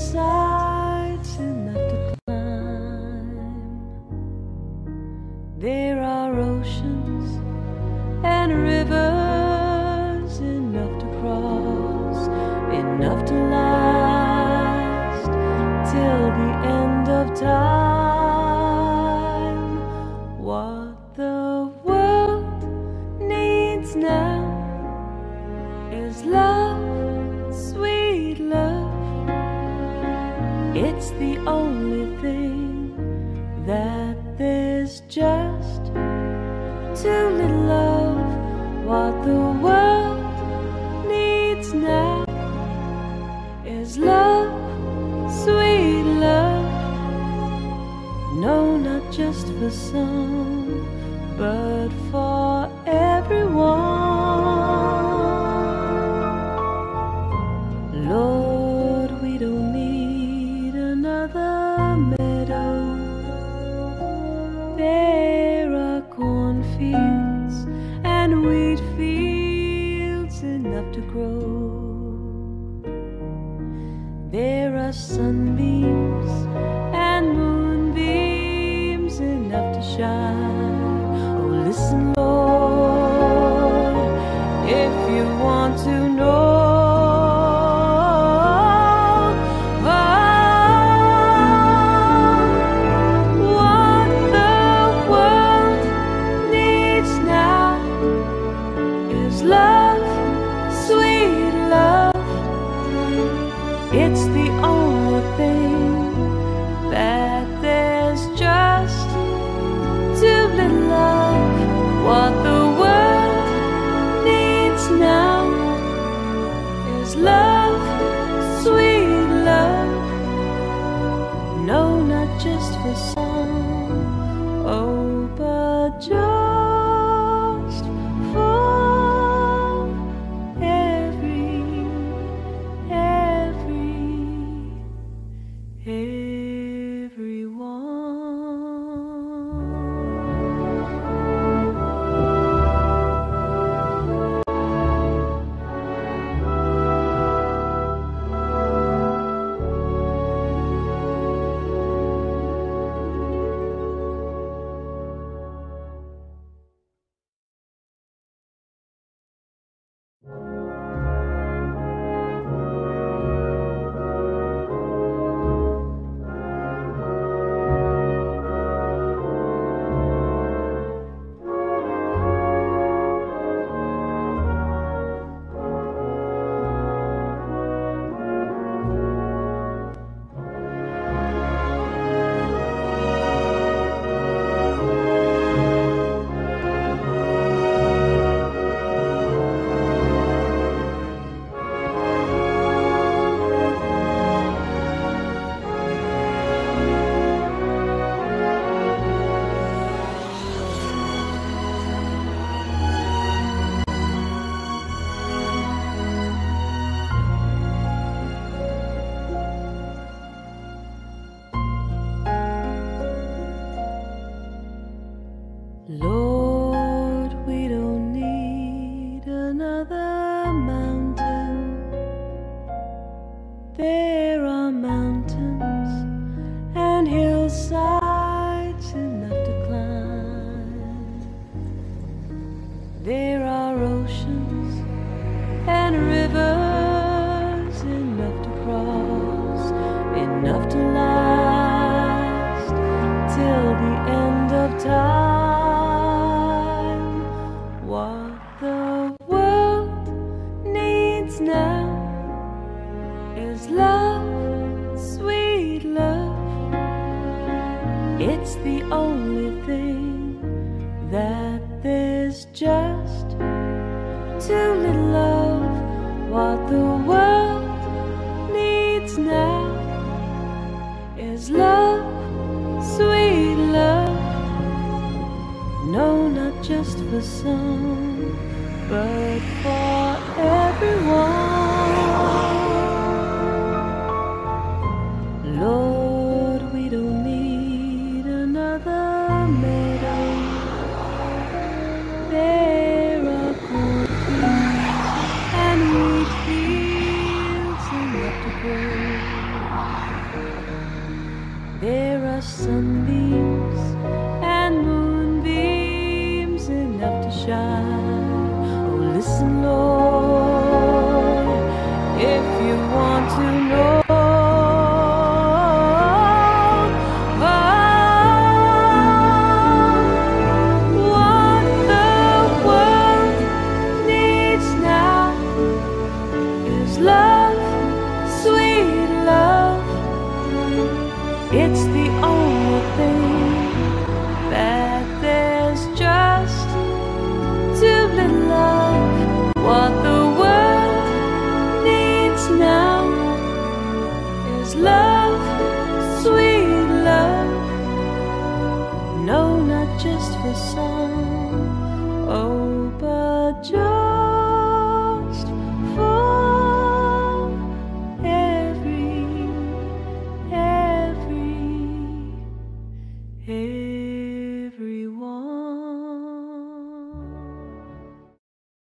side. just for some, but for everyone. Lord, we don't need another meadow. There are cornfields and wheat fields enough to grow. There are sunbeams Lord. There are oceans and rivers enough to cross, enough to last till the end of time. No, not just for some, but for everyone. Lord, we don't need another meadow. There are good fields and wheat fields enough to grow. There are sunbeams. the sun.